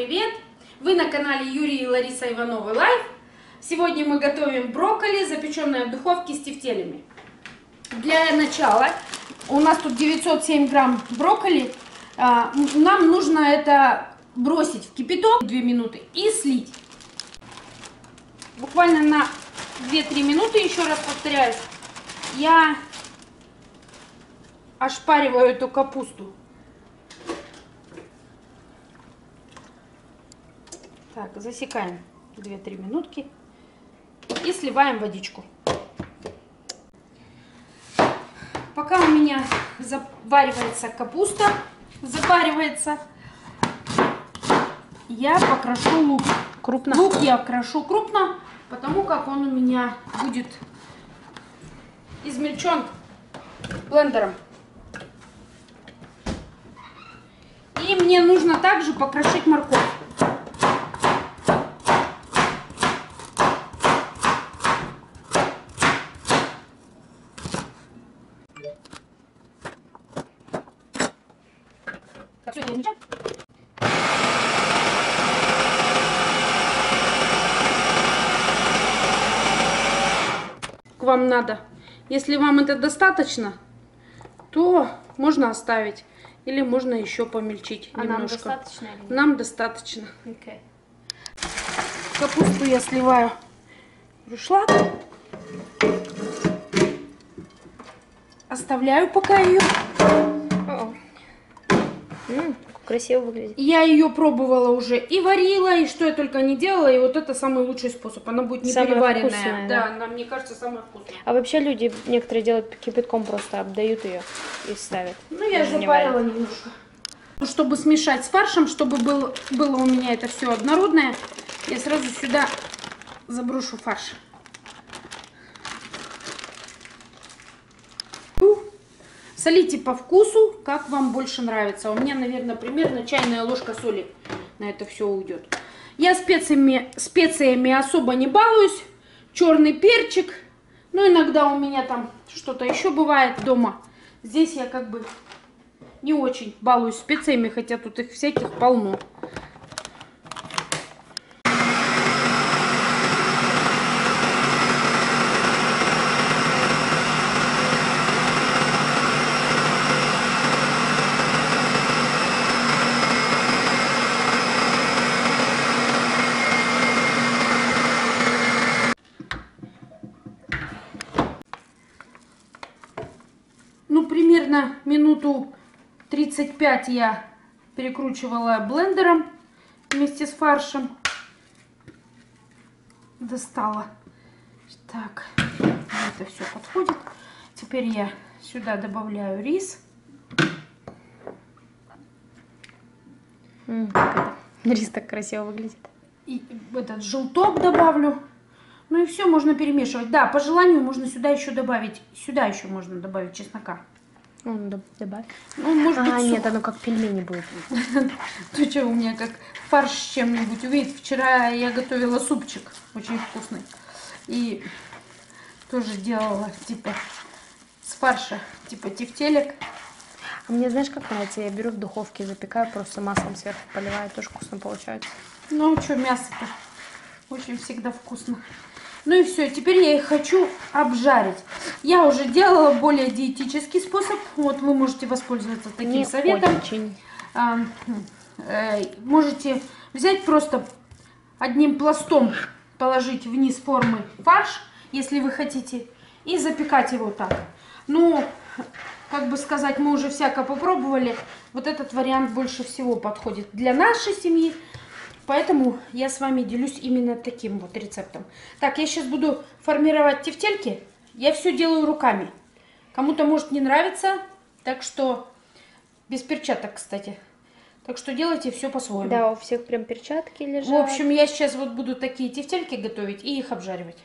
привет! Вы на канале Юрий и Лариса Ивановы Лайв. Сегодня мы готовим брокколи, запеченное в духовке с тефтелями. Для начала у нас тут 907 грамм брокколи. А, Нам нужно это бросить в кипяток 2 минуты и слить. Буквально на 2-3 минуты, еще раз повторяюсь, я ошпариваю эту капусту. Так, засекаем 2-3 минутки и сливаем водичку. Пока у меня заваривается капуста, запаривается, я покрошу лук. Крупно? Лук я крошу крупно, потому как он у меня будет измельчен блендером. И мне нужно также покрошить морковь. Так, всё, я измельчаю. вам надо. Если вам это достаточно, то можно оставить. Или можно еще помельчить А нам немножко. достаточно или нет? Нам достаточно. Окей. Капусту я сливаю в рушлак. Оставляю пока ее. Красиво выглядит. Я ее пробовала уже и варила, и что я только не делала, и вот это самый лучший способ. Она будет не Самая переваренная. вкусная, да, да. она, мне кажется, самая вкусная. А вообще люди некоторые делают кипятком просто обдают ее и ставят. Ну, я же не варят. немножко. Чтобы смешать с фаршем, чтобы был, было у меня это все однородное, я сразу сюда заброшу фарш. Солите по вкусу, как вам больше нравится. У меня, наверное, примерно чайная ложка соли на это все уйдет. Я специями, специями особо не балуюсь. Черный перчик. Ну, иногда у меня там что-то еще бывает дома. Здесь я как бы не очень балуюсь специями, хотя тут их всяких полно. Ну, примерно минуту 35 я перекручивала блендером вместе с фаршем. Достала. Так, это все подходит. Теперь я сюда добавляю рис. Рис так красиво выглядит. И этот желток добавлю. Ну и все, можно перемешивать. Да, по желанию можно сюда еще добавить, сюда еще можно добавить чеснока. Ну, доб- добавь. Ну, может быть, А, нет, сухо. оно как пельмени будет. Ты что, у меня как фарш с чем-нибудь увидит. Вчера я готовила супчик очень вкусный. И тоже делала типа с фарша, типа тефтелек. А мне знаешь, как нравится? Я беру в духовке, запекаю, просто маслом сверху поливаю, тоже вкусно получается. Ну, что, мясо-то очень всегда вкусно. Ну и все, теперь я их хочу обжарить. Я уже делала более диетический способ. Вот вы можете воспользоваться таким Не советом. очень. А, э, можете взять просто одним пластом положить вниз формы фарш, если вы хотите, и запекать его так. Ну, как бы сказать, мы уже всяко попробовали. Вот этот вариант больше всего подходит для нашей семьи. Поэтому я с вами делюсь именно таким вот рецептом. Так, я сейчас буду формировать тефтельки. Я все делаю руками. Кому-то может не нравиться, так что без перчаток, кстати. Так что делайте все по-своему. Да, у всех прям перчатки лежат. В общем, я сейчас вот буду такие тефтельки готовить и их обжаривать.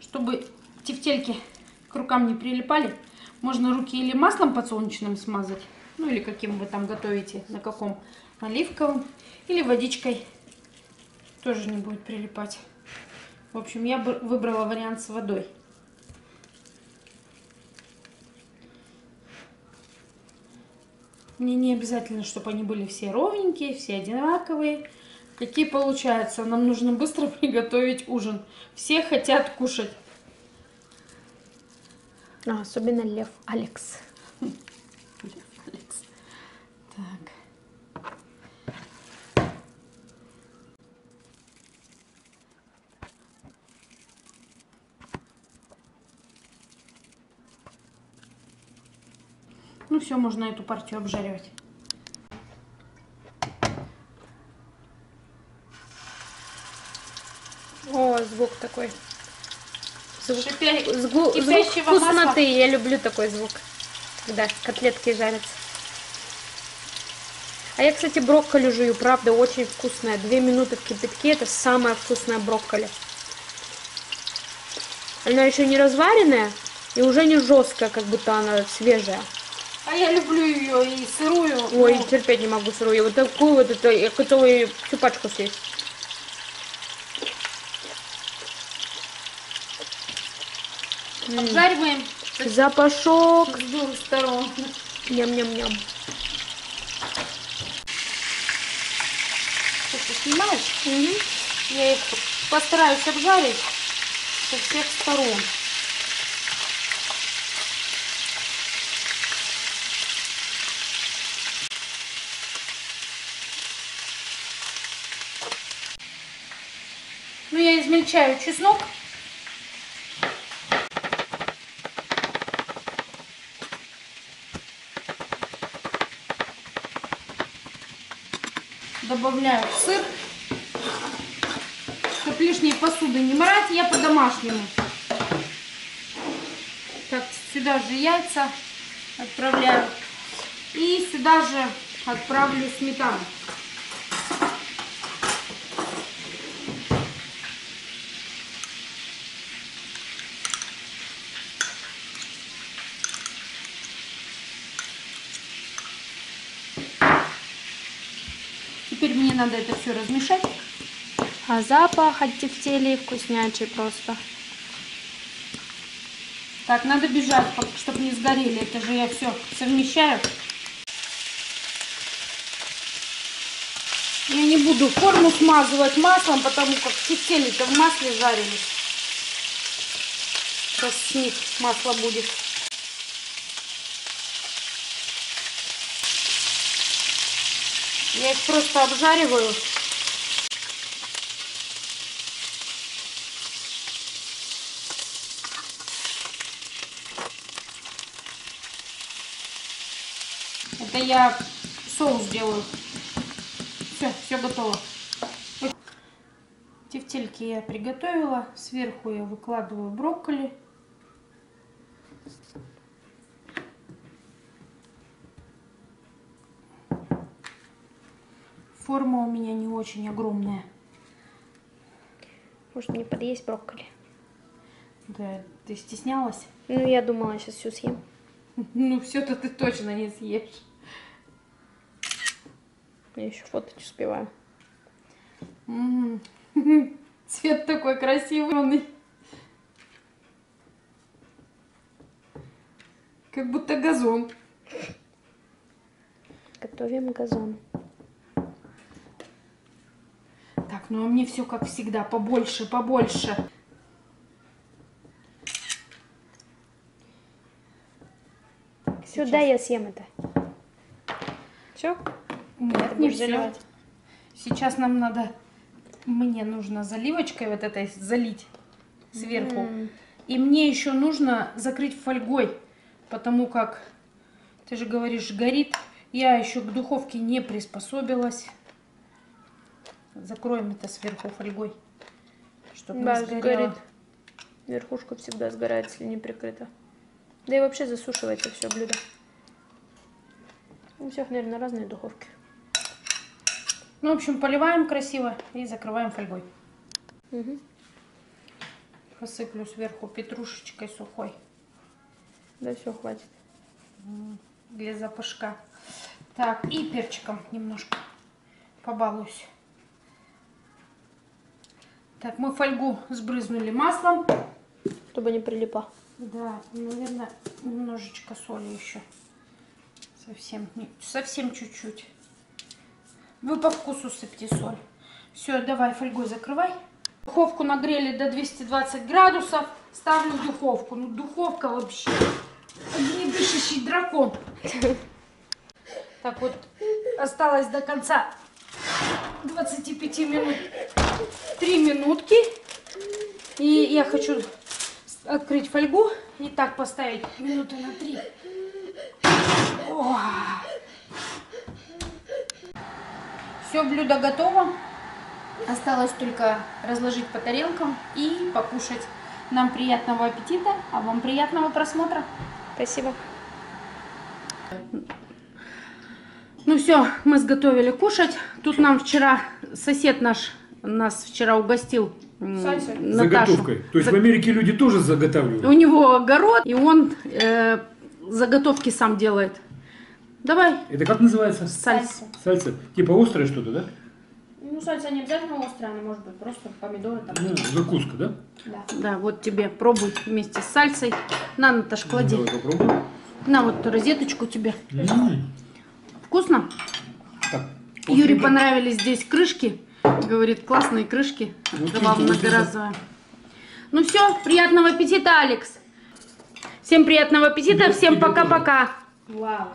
Чтобы тефтельки к рукам не прилипали, можно руки или маслом подсолнечным смазать, ну или каким вы там готовите, на каком, оливковым, или водичкой, тоже не будет прилипать. В общем, я бы выбрала вариант с водой. Мне не обязательно, чтобы они были все ровненькие, все одинаковые. Какие получаются? Нам нужно быстро приготовить ужин. Все хотят кушать. А, особенно Лев. Алекс. Так. Ну все, можно эту партию обжаривать. О, звук такой. Звук, Шипя- звук, звук вкусноты. масла. Я люблю такой звук, когда котлетки жарятся. А я, кстати, брокколи жую, правда, очень вкусная. Две минуты в кипятке, это самая вкусная брокколи. Она еще не разваренная и уже не жесткая, как будто она свежая. А я люблю ее и сырую. Ой, ну, терпеть не могу сырую. Вот такую вот, это, я готова ее всю пачку съесть. обжариваем Запашок. с двух сторон. Ням-ням-ням. Снимаешь? Я их постараюсь обжарить со всех сторон. Измельчаю чеснок. Добавляю сыр. Чтоб лишней посуды не мрать, я по-домашнему. Так, сюда же яйца отправляю. И сюда же отправлю сметану. Теперь мне надо это все размешать. А запах от тефтелей вкуснячий просто. Так, надо бежать, чтобы не сгорели. Это же я все совмещаю. Я не буду форму смазывать маслом, потому как тефтели-то в масле жарились. Сейчас с них масло будет. Я их просто обжариваю. Это я соус делаю. Все, все готово. Тефтельки я приготовила. Сверху я выкладываю брокколи. Форма у меня не очень огромная. Может мне подъесть брокколи? Да, ты стеснялась? Ну, я думала, сейчас всю съем. Ну, все-то ты точно не съешь. Я еще фотать успеваю. М. Цвет такой красивый. Как будто газон. Готовим газон. Так, ну а мне все как всегда, побольше, побольше. Все, дай я съем это. Все? Нет, Ты не всё. заливать? Сейчас нам надо, мне нужно заливочкой вот этой залить сверху. М. И мне еще нужно закрыть фольгой, потому как, ты же говоришь, горит. Я еще к духовке не приспособилась. Закроем это сверху фольгой, чтобы Да, не сгорело. сгорит. Верхушка всегда сгорает, если не прикрыта. Да и вообще засушивается все блюдо. У всех, наверное, разные духовки. Ну, в общем, поливаем красиво и закрываем фольгой. Мгм. Посыплю сверху петрушечкой сухой Да, все, хватит. для запашка. Так, и перчиком немножко побалуюсь. Так, мы фольгу сбрызнули маслом. Чтобы не прилипла. Да, наверное, немножечко соли еще Совсем, не- совсем чуть-чуть. Вы по вкусу сыпьте соль. Все, давай фольгой закрывай. Духовку нагрели до 220 градусов. Ставлю в духовку. Ну, духовка вообще огнедышащий дракон. Так вот, осталось до конца 25 минут. 3 минутки. И я хочу открыть фольгу и так поставить минуты на 3. Все, блюдо готово. Осталось только разложить по тарелкам и покушать. Нам приятного аппетита, а вам приятного просмотра. Спасибо. Ну все, мы сготовили кушать. Тут нам вчера сосед наш нас вчера угостил м. Наташу. Заготовкой. То есть в Америке люди тоже У заготавливают. него огород, и он э, заготовки сам делает. Давай, Это как называется? сальса. Сальса. Типа острое что-то, да? Ну, сальса не обязательно острая, она может быть просто помидоры там. Ну, закуска, да? Да. Да, вот тебе, пробуй вместе с сальсой. На, Наташ, клади. Давай попробуем. На вот розеточку тебе. М. Вкусно? Так, Юре понравились здесь крышки. Говорит, классные крышки. Вот это. многоразовые. Ну все, приятного аппетита, Алекс. Всем приятного аппетита, всем пока-пока. Вау.